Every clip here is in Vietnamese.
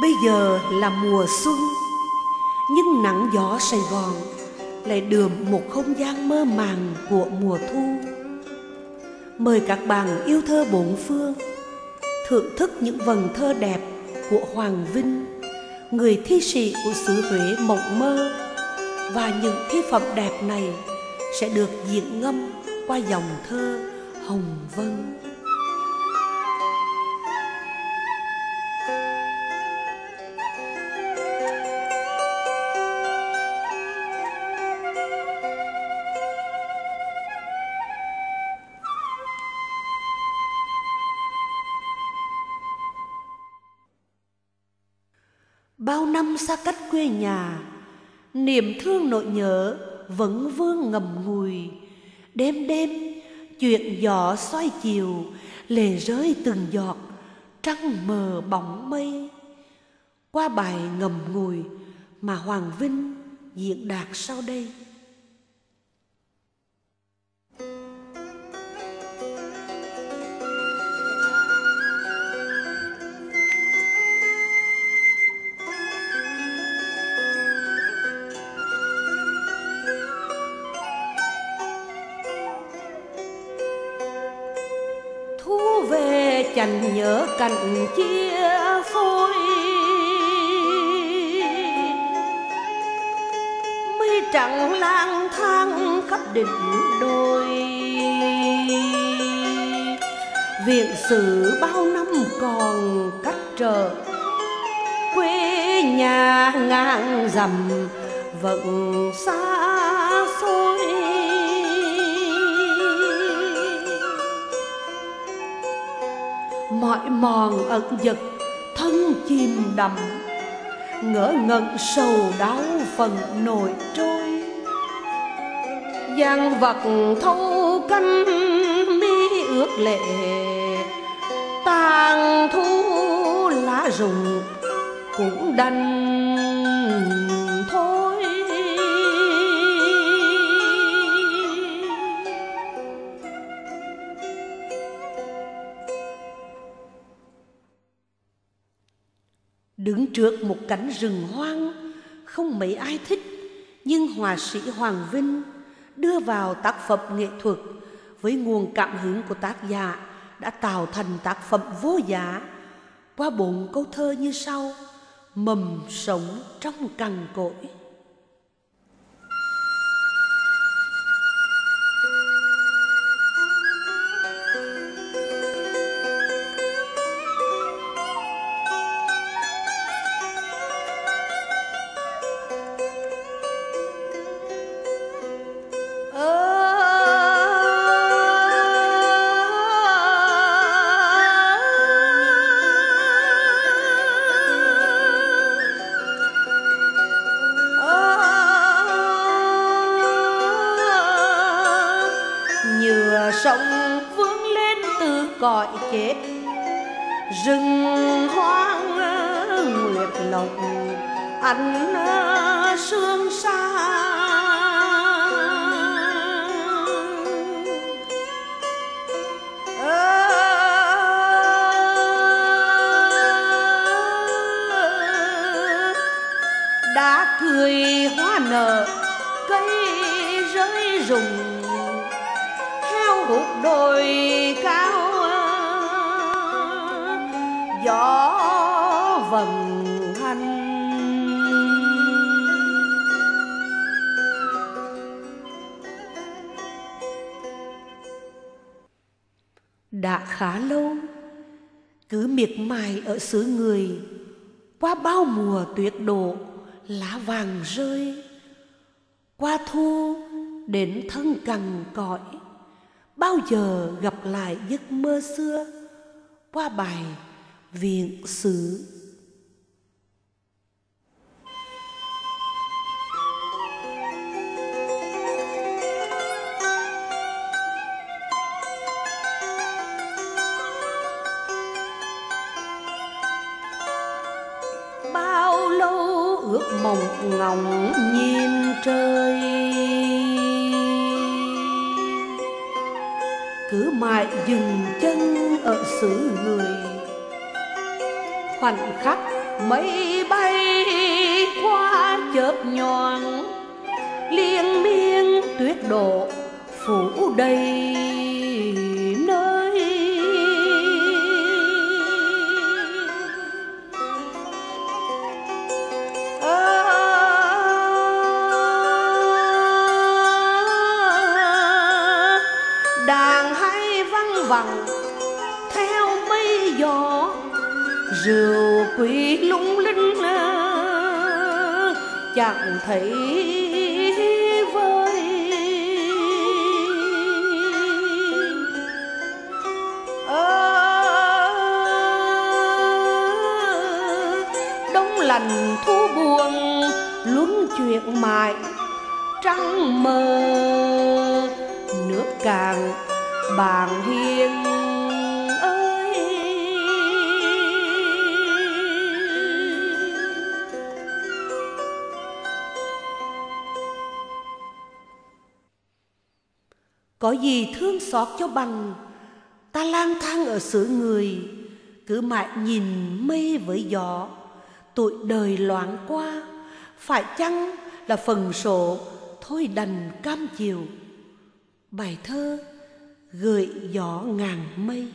Bây giờ là mùa xuân, Nhưng nắng gió Sài Gòn Lại đượm một không gian mơ màng của mùa thu Mời các bạn yêu thơ bốn phương, Thưởng thức những vần thơ đẹp của Hoàng Vinh, Người thi sĩ của xứ Huế mộng mơ, Và những thi phẩm đẹp này sẽ được diễn ngâm qua dòng thơ Hồng Vân. Bao năm xa cách quê nhà, niềm thương nỗi nhớ vẫn vương ngầm ngùi. Đêm đêm, chuyện gió xoay chiều, lệ rơi từng giọt, trăng mờ bóng mây. Qua bài ngầm ngùi mà Hoàng Vinh diễn đạt sau đây. Về nhớ cạnh chia phôi. Mây trắng lang thang khắp đỉnh đồi. Viện sử bao năm còn cách trở. Quê nhà ngang dầm, vẫn xa mỏi mòn ẩn giật, thân chìm đậm ngỡ ngẩn sầu đau phần nổi trôi. Giang vật thâu canh mi ước lệ tàn thu lá rụng cũng đành trước một cảnh rừng hoang. Không mấy ai thích, nhưng họa sĩ hoàng vinh đưa vào tác phẩm nghệ thuật với nguồn cảm hứng của tác giả đã tạo thành tác phẩm vô giá. Qua bốn câu thơ như sau, mầm sống trong cằn cỗi. Lộc ánh sương xa ờ, đã cười hoa nở, cây rơi rụng, heo hút đồi cao, gió vần đã khá lâu, cứ miệt mài ở xứ người, qua bao mùa tuyết đổ lá vàng rơi, qua thu đến thân cằn cõi, bao giờ gặp lại giấc mơ xưa, qua bài viện sử ước mộng ngóng nhìn trời. Cứ mãi dừng chân ở xứ người, khoảnh khắc mây bay qua chớp nhoáng liên miên tuyết độ phủ đầy theo mây gió rượu quý lung linh chẳng thấy vơi. À, đông lành thu buồn luân chuyện mãi trăng mờ. Nước càng bàn hiên có gì thương xót cho bằng, ta lang thang ở xứ người. Cứ mãi nhìn mây với gió, tuổi đời loạn qua. Phải chăng là phần sổ, thôi đành cam chịu bài thơ gửi gió ngàn mây.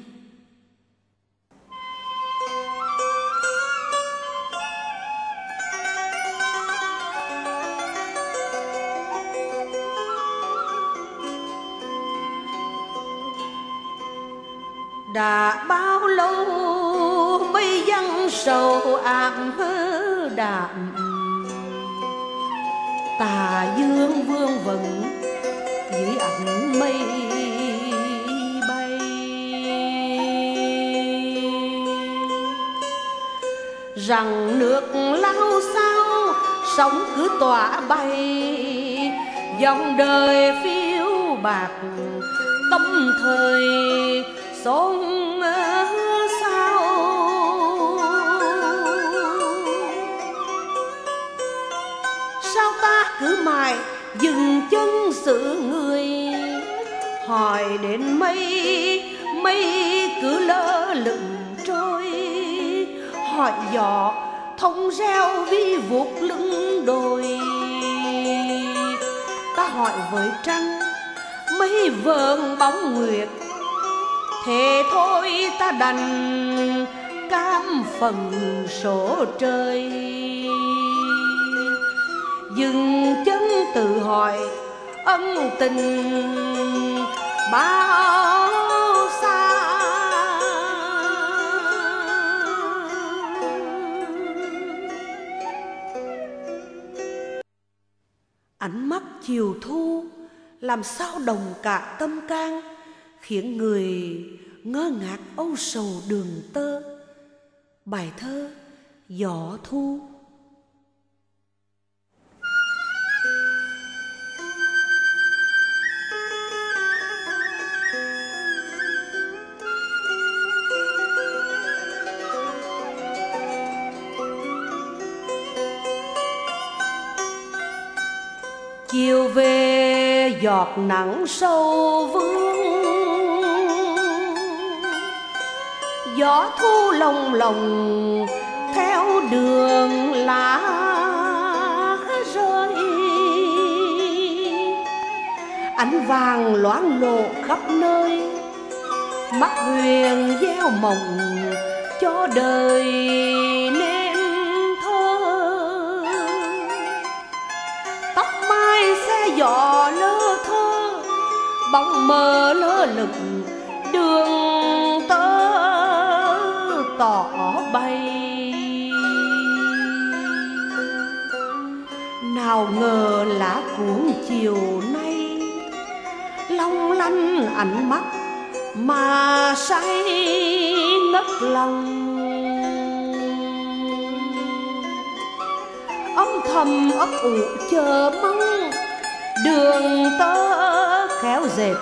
Đã bao lâu mây văng sầu ảm hư đạm? Tà dương vương vẩn dưới ảnh mây bay. Rằng nước lao sao sóng cứ tỏa bay, dòng đời phiêu bạc, tâm thời xôn sao? Sao ta cứ mãi dừng chân sự người? Hỏi đến mây mây cứ lơ lửng trôi. Hỏi gió thông reo vi vuốt lưng đồi. Ta hỏi với trăng mây vờn bóng nguyệt thế thôi ta đành cam phần sổ trời. Dừng chân tự hỏi ân tình bao xa. Ánh mắt chiều thu làm sao đồng cả tâm can khiến người ngơ ngác âu sầu đường tơ. Bài thơ gió thu. Chiều về giọt nắng sâu vương gió thu lồng lồng theo đường lá rơi. Ánh vàng loáng lộ khắp nơi, mắt huyền gieo mộng cho đời nên thơ. Tóc mai xe gió lơ thơ, bóng mờ lơ lửng nào ngờ lá cuốn chiều nay, long lanh ánh mắt mà say ngất lòng. Âm thầm ấp ủ chờ mong, đường tơ khéo dệt